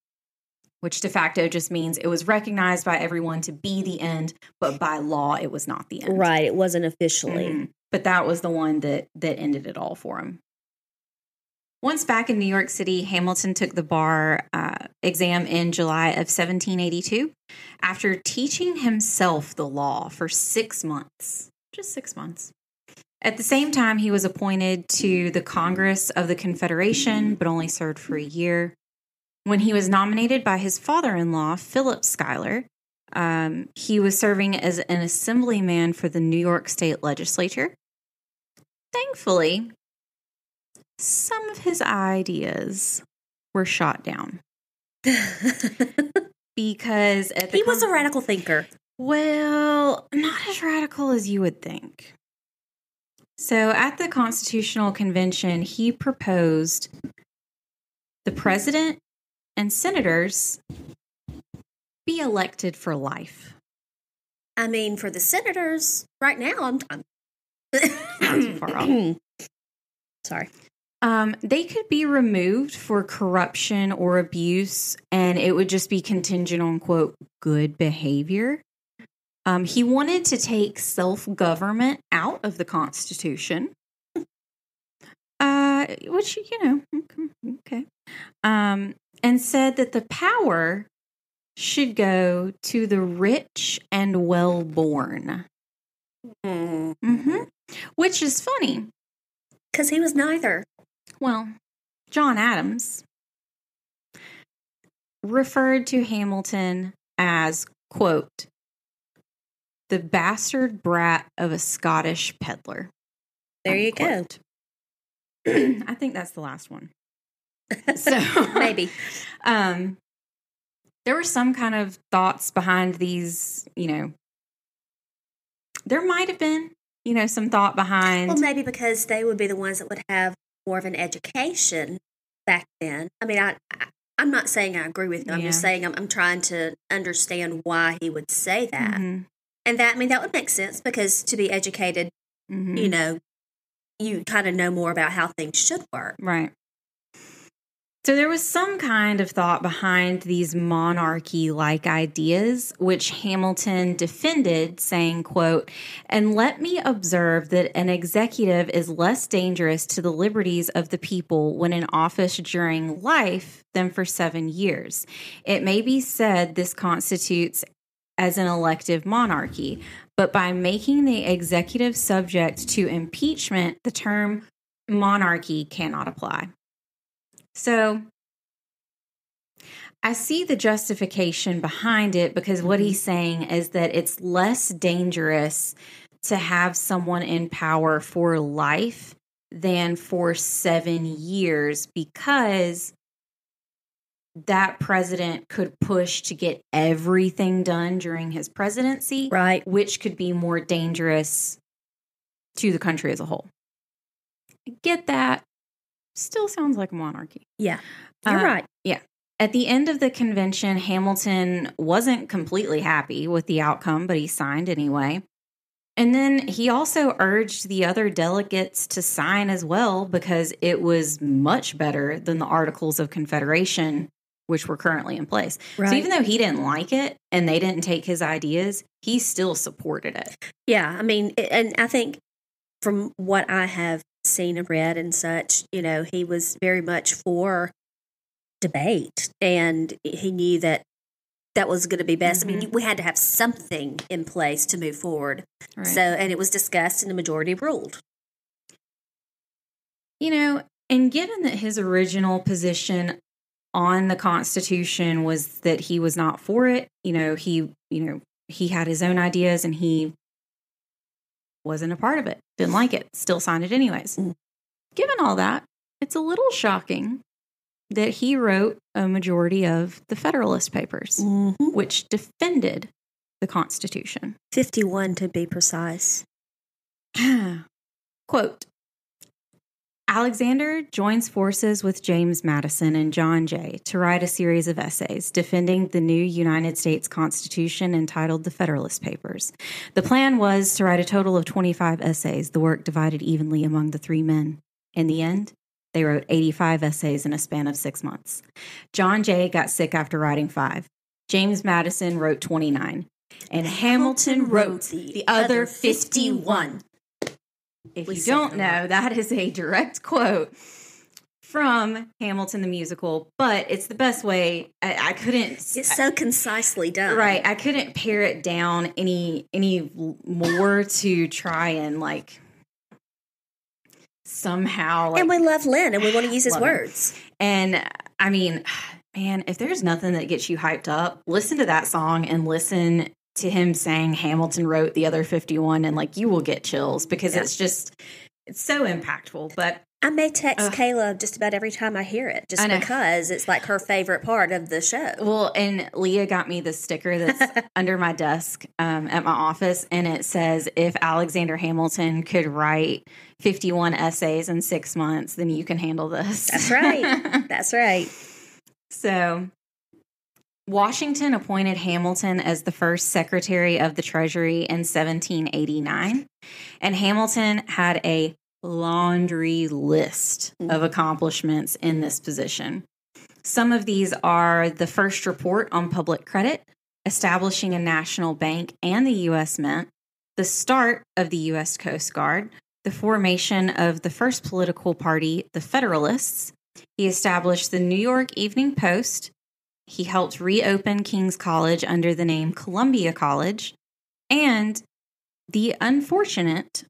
which de facto just means it was recognized by everyone to be the end, but by law it was not the end. right. It wasn't officially. Mhm. But that was the one that that ended it all for him. Once back in New York City, Hamilton took the bar uh, exam in July of 1782 after teaching himself the law for six months. Just six months. At the same time, he was appointed to the Congress of the Confederation, but only served for a year. When he was nominated by his father in law, Philip Schuyler, um, he was serving as an assemblyman for the New York State Legislature. Thankfully, some of his ideas were shot down because at the he was a radical thinker. well, not as radical as you would think. So, at the Constitutional Convention, he proposed the president and senators be elected for life. I mean, for the senators, right now, I'm. I'm too far off. Sorry. Um, they could be removed for corruption or abuse, and it would just be contingent on quote good behavior. Um, he wanted to take self government out of the Constitution, uh, which you know, okay, okay. Um, and said that the power should go to the rich and well born. Because hmm Which is funny Because he was neither. Well, John Adams referred to Hamilton as, quote, the bastard brat of a Scottish peddler. There you go. I think that's the last one. So Maybe. um there were some kind of thoughts behind these, you know. There might have been, you know, some thought behind Well, maybe because they would be the ones that would have more of an education back then. I mean, I, I I'm not saying I agree with you. I'm just saying I'm, I'm trying to understand why he would say that, Mhm, and that I mean that would make sense because to be educated, mhm. you know, you kind of know more about how things should work. Right. So there was some kind of thought behind these monarchy like ideas, which Hamilton defended, saying, quote, and let me observe that an executive is less dangerous to the liberties of the people when in office during life than for seven years. It may be said this constitutes as an elective monarchy, but by making the executive subject to impeachment, the term monarchy cannot apply. So I see the justification behind it because what he's mm-hmm. saying is that it's less dangerous to have someone in power for life than for seven years because that president could push to get everything done during his presidency, Right. which could be more dangerous to the country as a whole. I get that. Still sounds like a monarchy. Yeah. You're Uh, right. Yeah. At the end of the convention, Hamilton wasn't completely happy with the outcome, but he signed anyway. And then he also urged the other delegates to sign as well because it was much better than the Articles of Confederation, which were currently in place. Right. So even though he didn't like it and they didn't take his ideas, he still supported it. Yeah, I mean, and I think from what I have seen and read and such, you know, he was very much for debate, and he knew that that was going to be best. I mean, mm-hmm. we had to have something in place to move forward. Right. So, and it was discussed, and the majority ruled. You know, and given that his original position on the Constitution was that he was not for it, you know, he, you know, he had his own ideas and he wasn't a part of it, didn't like it, still signed it anyways. Mm. Given all that, it's a little shocking that he wrote a majority of the Federalist Papers, Mm-hmm. which defended the Constitution. Fifty-one to be precise. Quote Alexander joins forces with James Madison and John Jay to write a series of essays defending the new United States Constitution entitled the Federalist Papers. The plan was to write a total of 25 essays, the work divided evenly among the three men. In the end, they wrote 85 essays in a span of six months. John Jay got sick after writing five. James Madison wrote 29. And Hamilton wrote the other 51. If you don't know, that is a direct quote from Hamilton the musical, but it's the best way. I, I couldn't. It's so concisely done. Right. I couldn't pare it down any any more to try and like somehow like, and we love Lin and we want to use his Love him. words. and I mean, man, if there's nothing that gets you hyped up, listen to that song and listen to him saying Hamilton wrote the other 51 and like you will get chills because Yeah. it's just it's so impactful. But I may text Ugh. Kayla just about every time I hear it, just because it's like her favorite part of the show. Well, and Leah got me the sticker that's under my desk um, at my office, and it says, "If Alexander Hamilton could write 51 essays in six months, then you can handle this." That's right. That's right. so, Washington appointed Hamilton as the first Secretary of the Treasury in 1789, and Hamilton had a laundry list mm. of accomplishments in this position. Some of these are the first report on public credit, establishing a national bank and the U.S. Mint, the start of the U.S. Coast Guard, the formation of the first political party, the Federalists. He established the New York Evening Post. He helped reopen King's College under the name Columbia College. And the unfortunate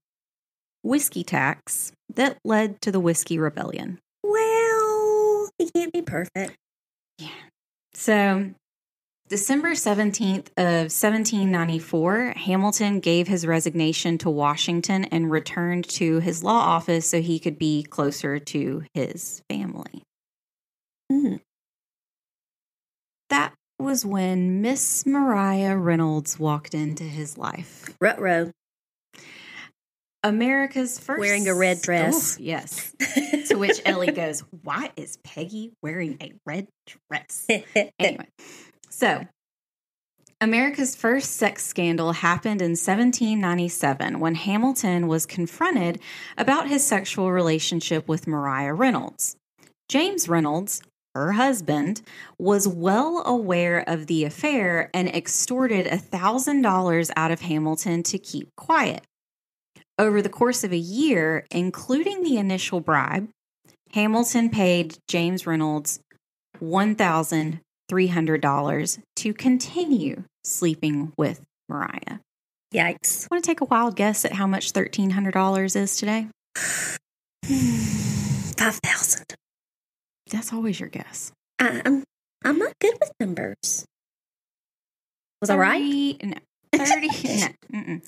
whiskey tax that led to the Whiskey Rebellion. Well, he can't be perfect. Yeah. So, December 17th of 1794, Hamilton gave his resignation to Washington and returned to his law office so he could be closer to his family. Mhm. That was when Miss Maria Reynolds walked into his life. Rutro. America's first Wearing a red oh, dress. Ooh, yes. to which Ellie goes, "Why is Peggy wearing a red dress?" Anyway, so America's first sex scandal happened in 1797 when Hamilton was confronted about his sexual relationship with Maria Reynolds. James Reynolds, her husband, was well aware of the affair and extorted $1,000 out of Hamilton to keep quiet. Over the course of a year, including the initial bribe, Hamilton paid James Reynolds $1,300 to continue sleeping with Maria. Yikes. Want to take a wild guess at how much $1,300 is today? 5,000. That's always your guess. I- I'm, I'm not good with numbers. Was I right? 30 No. 30, no,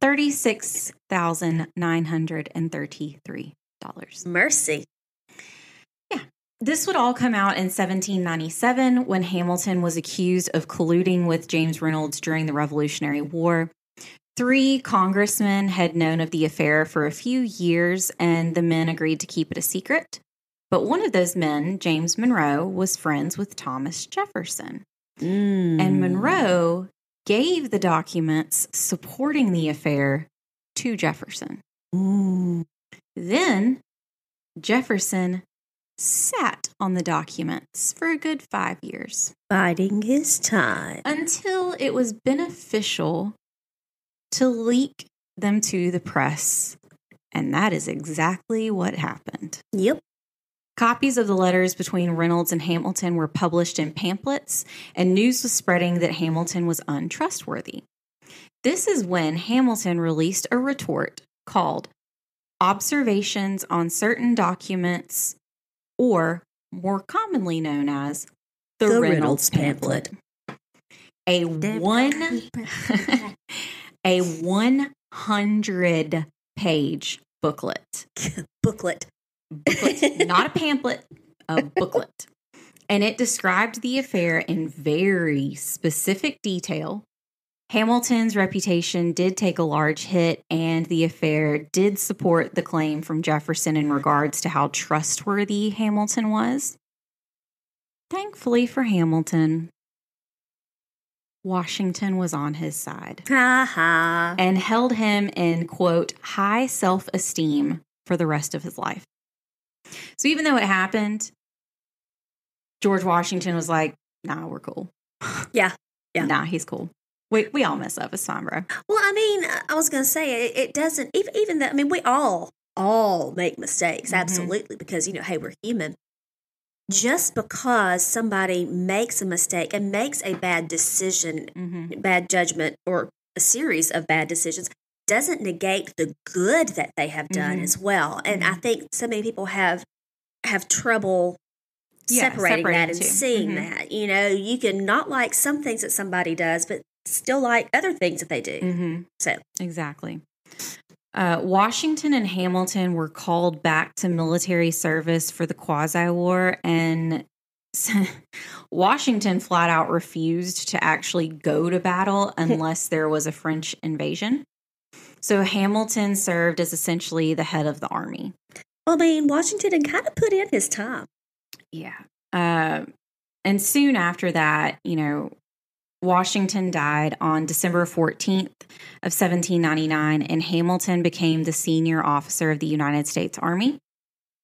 $36,933. Mercy. Yeah. This would all come out in 1797 when Hamilton was accused of colluding with James Reynolds during the Revolutionary War. Three congressmen had known of the affair for a few years, and the men agreed to keep it a secret. But one of those men, James Monroe, was friends with Thomas Jefferson. Mm. And Monroe gave the documents supporting the affair to Jefferson. Mm. Then Jefferson sat on the documents for a good five years Biding his time. until it was beneficial to leak them to the press. And that is exactly what happened. Yep. Copies of the letters between Reynolds and Hamilton were published in pamphlets, and news was spreading that Hamilton was untrustworthy. This is when Hamilton released a retort called Observations on Certain Documents, or more commonly known as the, The Reynolds, Reynolds pamphlet. A The one a 100 page booklet Booklet. Booklet, not a pamphlet, a booklet. And it described the affair in very specific detail. Hamilton's reputation did take a large hit, and the affair did support the claim from Jefferson in regards to how trustworthy Hamilton was. Thankfully for Hamilton, Washington was on his side and held him in, quote, high self esteem for the rest of his life. So even though it happened, George Washington was like, nah, we're cool. Yeah. Yeah. Nah, he's cool. We, we all mess up. It's fine, bro. Well, I mean, I was going to say it, it doesn't even even that. I mean, we all all make mistakes, Mhm. absolutely, because, you know, hey, we're human. Just because somebody makes a mistake and makes a bad decision, hmm bad judgment, or a series of bad decisions doesn't negate the good that they have done Mhm. as well. And I Mhm. think so many people have have trouble Yeah, separating, separating that and two. seeing Mhm. that. You know, you can not like some things that somebody does, but still like other things that they do. hmm So Exactly. Uh, Washington and Hamilton were called back to military service for the Quasi War, and Washington flat out refused to actually go to battle unless there was a French invasion. So Hamilton served as essentially the head of the army. I mean, Washington had kind of put in his time. Yeah. Uh, and soon after that, you know, Washington died on December 14th of 1799 and Hamilton became the senior officer of the United States Army.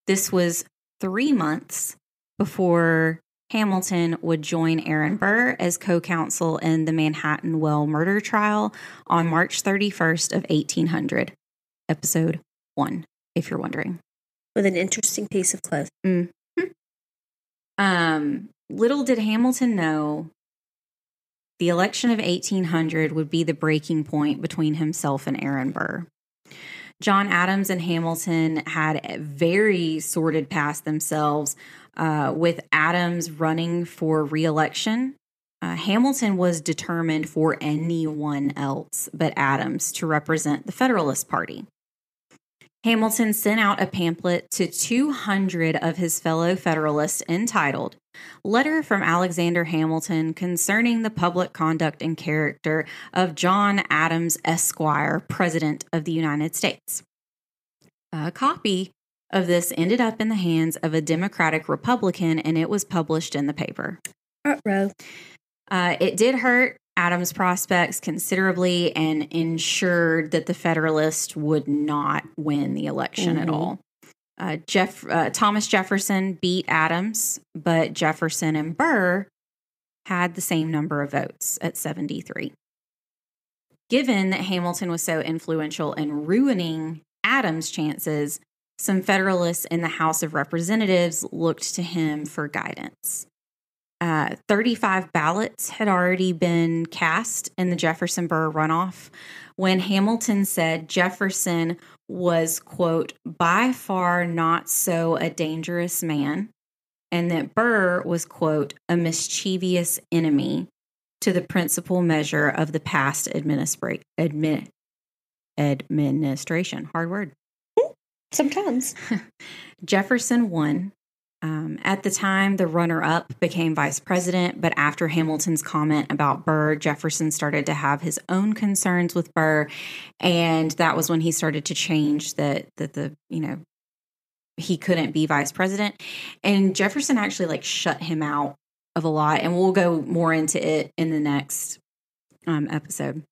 This was 3 months before Hamilton would join Aaron Burr as co-counsel in the Manhattan Well murder trial on March 31st of 1800. Episode 1, if you're wondering. with an interesting piece of clothing. Um, little did Hamilton know the election of 1800 would be the breaking point between himself and Aaron Burr. John Adams and Hamilton had a very sordid past themselves, uh, with Adams running for reelection. Uh, Hamilton was determined for anyone else but Adams to represent the Federalist Party. Hamilton sent out a pamphlet to 200 of his fellow Federalists entitled Letter from Alexander Hamilton concerning the public conduct and character of John Adams, Esquire, President of the United States. A copy of this ended up in the hands of a Democratic Republican and it was published in the paper. Row. Uh, it did hurt Adams' prospects considerably and ensured that the Federalists would not win the election at Mhm. all. Uh, Jeff uh, Thomas Jefferson beat Adams, but Jefferson and Burr had the same number of votes at 73. Given that Hamilton was so influential in ruining Adams' chances, some Federalists in the House of Representatives looked to him for guidance. Uh, 35 ballots had already been cast in the Jefferson Burr runoff when Hamilton said Jefferson was, quote, by far not so a dangerous man, and that Burr was, quote, a mischievous enemy to the principal measure of the past administra- admi- administration. Hard word. Sometimes. Jefferson won. Um, at the time, the runner up became vice president, but after Hamilton's comment about Burr, Jefferson started to have his own concerns with Burr. And that was when he started to change that, that the, you know, he couldn't be vice president. And Jefferson actually like shut him out of a lot. And we'll go more into it in the next um, episode.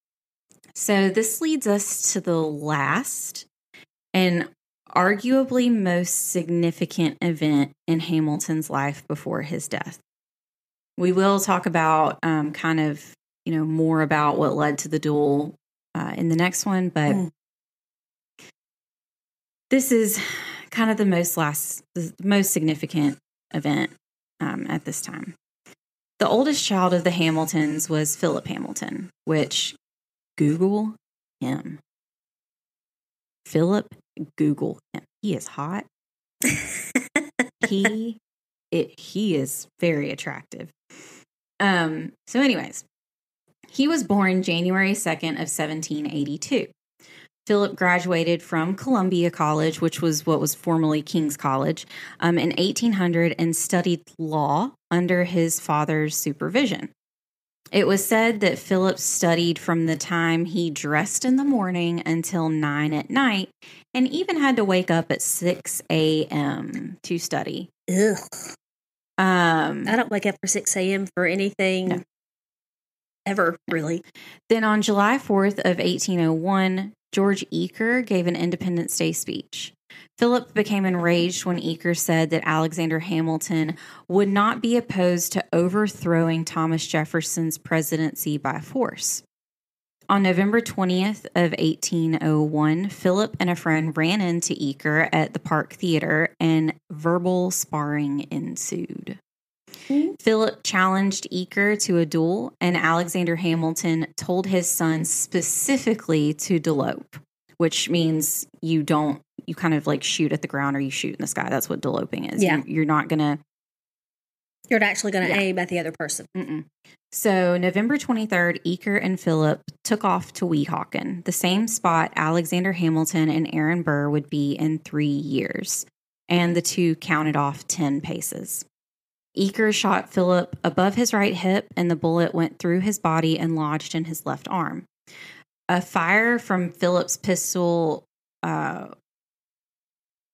So this leads us to the last and arguably most significant event in Hamilton's life before his death. We will talk about um, kind of, you know, more about what led to the duel uh, in the next one, but Mm. this is kind of the most last, the most significant event um, at this time. The oldest child of the Hamiltons was Philip Hamilton, which Google him. Philip, Google him. He is hot. He it he is very attractive. Um so anyways, he was born January 2nd of 1782. Philip graduated from Columbia College, which was what was formerly King's College, um, in 1800 and studied law under his father's supervision. It was said that Philip studied from the time he dressed in the morning until nine at night and even had to wake up at 6 a.m. to study. Ugh. Um, I don't wake up for 6 a.m. for anything No. ever, really. Then on July 4th of 1801, George Eaker gave an Independence Day speech. Philip became enraged when Eaker said that Alexander Hamilton would not be opposed to overthrowing Thomas Jefferson's presidency by force. On November 20th of 1801, Philip and a friend ran into Eaker at the Park Theater and verbal sparring ensued. Mhm. Philip challenged Eaker to a duel, and Alexander Hamilton told his son specifically to delope, which means you don't, you kind of like shoot at the ground or you shoot in the sky. That's what deloping is. Yeah. You- You're not going to You're not actually going to Yeah. aim at the other person. Mm-mm. So, November 23rd, Eaker and Philip took off to Weehawken, the same spot Alexander Hamilton and Aaron Burr would be in three years. And the two counted off 10 paces. Eaker shot Philip above his right hip, and the bullet went through his body and lodged in his left arm. A fire from Philip's pistol. Uh,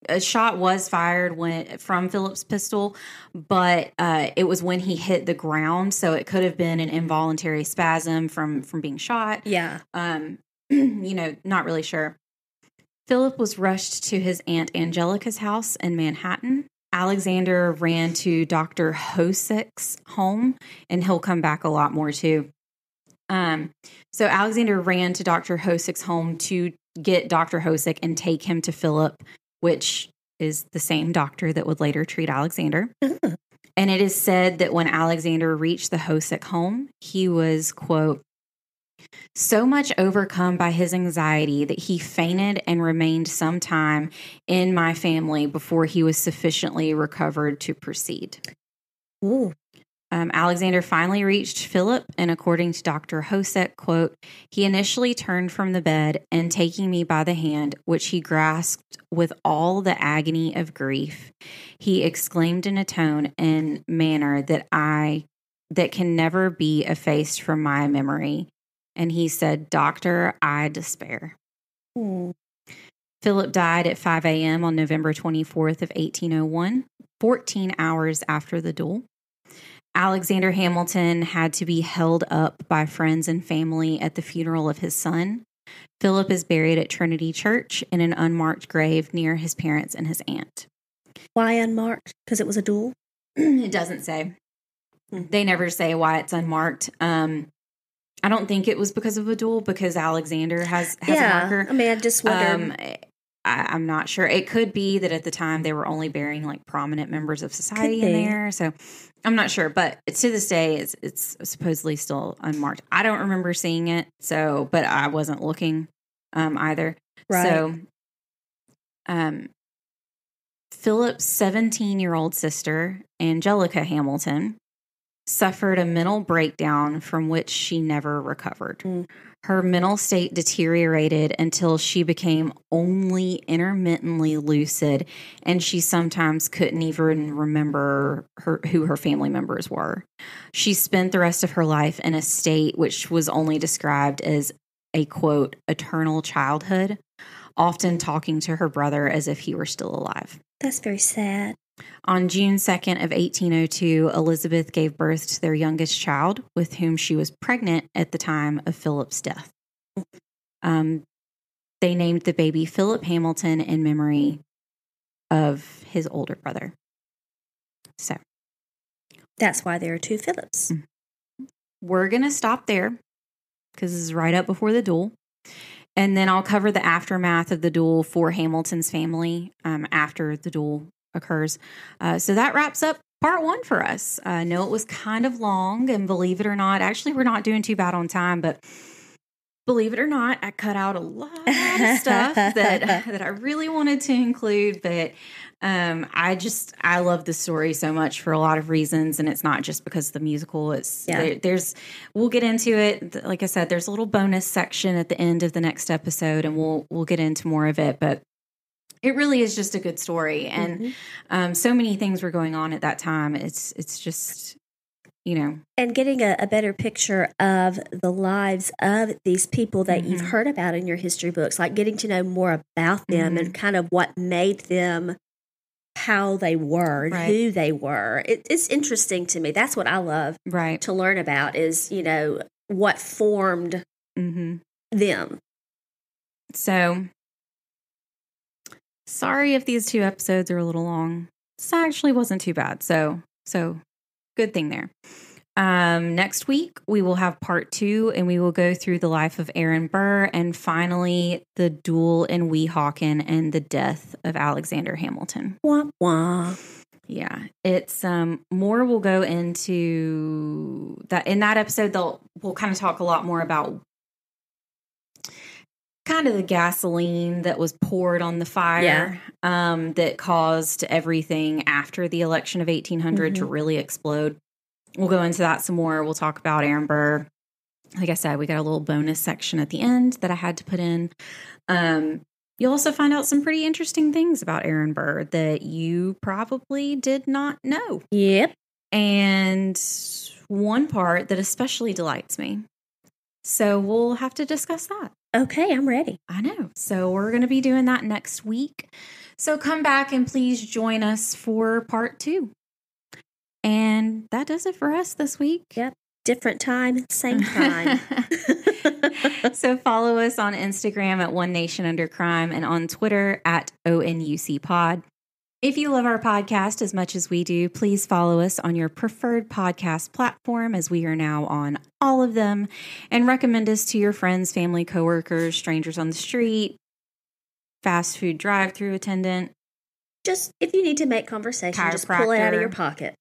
a shot was fired when from Philip's pistol, but uh, it was when he hit the ground, so it could have been an involuntary spasm from from being shot. Yeah. Um, you know, not really sure. Philip was rushed to his aunt Angelica's house in Manhattan. Alexander ran to Dr. Hosack's home, and he'll come back a lot more too. Um, so Alexander ran to Dr. Hosack's home to get Dr. Hosack and take him to Philip, which is the same doctor that would later treat Alexander. Ah. And it is said that when Alexander reached the Hosack home, he was, quote, so much overcome by his anxiety that he fainted and remained some time in my family before he was sufficiently recovered to proceed. Ooh. Um, Alexander finally reached Philip, and according to Dr. Hosack, quote, he initially turned from the bed and taking me by the hand, which he grasped with all the agony of grief, he exclaimed in a tone and manner that I that can never be effaced from my memory. And he said, Doctor, I despair. Mm. Philip died at 5 a.m. on November 24th of 1801, 14 hours after the duel. Alexander Hamilton had to be held up by friends and family at the funeral of his son. Philip is buried at Trinity Church in an unmarked grave near his parents and his aunt. Why unmarked? Because it was a duel? it doesn't say. Hmm. They never say why it's unmarked. Um, I don't think it was because of a duel because Alexander has has a marker. I mean, I just wondered. Um, I, I'm not sure. It could be that at the time they were only burying like prominent members of society in there. So I'm not sure. But to this day, it's it's supposedly still unmarked. I don't remember seeing it. So, but I wasn't looking um, either. right. So, um, Philip's 17 year old sister, Angelica Hamilton, suffered a mental breakdown from which she never recovered. Mm. Her mental state deteriorated until she became only intermittently lucid, and she sometimes couldn't even remember her, who her family members were. She spent the rest of her life in a state which was only described as a quote, eternal childhood, often talking to her brother as if he were still alive. That's very sad. On June 2nd of 1802, Elizabeth gave birth to their youngest child, with whom she was pregnant at the time of Philip's death. Um, they named the baby Philip Hamilton in memory of his older brother. So That's why there are two Phillips. Mm. we're going to stop there because this is right up before the duel. And then I'll cover the aftermath of the duel for Hamilton's family um, after the duel occurs. Uh, so that wraps up part one for us. Uh, I know it was kind of long, and believe it or not, actually, we're not doing too bad on time, but believe it or not, I cut out a lot of stuff that that I really wanted to include, but um, I just I love the story so much for a lot of reasons, and it's not just because of the musical. It's Yeah. there, there's we'll get into it. Like I said, there's a little bonus section at the end of the next episode, and we'll we'll get into more of it, but. It really is just a good story, and Mhm. um, so many things were going on at that time. It's it's just you know and getting a, a better picture of the lives of these people that you've Mhm. heard about in your history books, like getting to know more about them and kind of what made them how they were, Right. who they were. It, it's interesting to me. That's what I love right. to learn about is, you know, what formed hmm them. So sorry if these two episodes are a little long. This actually wasn't too bad. So so good thing there. Um, next week, we will have part two and we will go through the life of Aaron Burr and finally the duel in Weehawken and the death of Alexander Hamilton. Wah, wah. Yeah, it's um more will go into that in that episode they'll we'll kind of talk a lot more about kind of the gasoline that was poured on the fire um that caused everything after the election of 1800 to really explode. We'll go into that some more. We'll talk about Aaron Burr. Like I said, we got a little bonus section at the end that I had to put in. Um You'll also find out some pretty interesting things about Aaron Burr that you probably did not know. Yep. And one part that especially delights me. So we'll have to discuss that. Okay, I'm ready. I know. So we're going to be doing that next week. So come back and please join us for part two. And that does it for us this week. Yep. Different time, same time. so follow us on Instagram at One Nation Under Crime and on Twitter at ONUC Pod. If you love our podcast as much as we do, please follow us on your preferred podcast platform as we are now on all of them and recommend us to your friends, family, coworkers, strangers on the street, fast food drive-through attendant. Just if you need to make conversation, just pull it out of your pocket.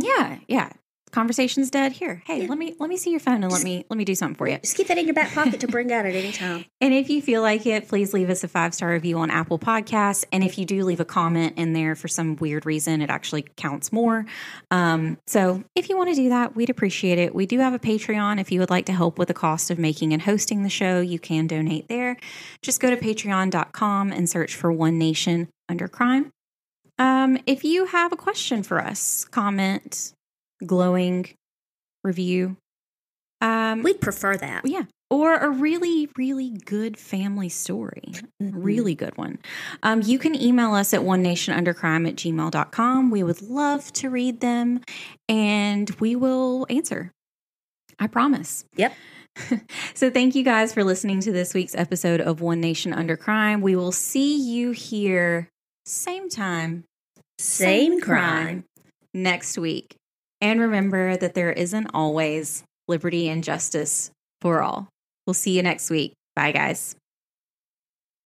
Yeah, yeah. Conversation's dead here. Hey, Yeah. let me let me see your phone and let me let me do something for you. Just keep that in your back pocket to bring out at any time. And if you feel like it, please leave us a five star review on Apple Podcasts. And if you do leave a comment in there for some weird reason, it actually counts more. Um, so if you want to do that, we'd appreciate it. We do have a Patreon. If you would like to help with the cost of making and hosting the show, you can donate there. Just go to patreon.com and search for One Nation Under Crime. Um, if you have a question for us, comment, glowing review. Um, We'd prefer that. yeah. Or a really, really good family story. Mhm. Really good one. Um, you can email us at one nation under crime at gmail.com. We would love to read them and we will answer. I promise. Yep. so thank you guys for listening to this week's episode of One Nation Under Crime. We will see you here same time, Same crime. next week. And remember that there isn't always liberty and justice for all. We'll see you next week. Bye, guys.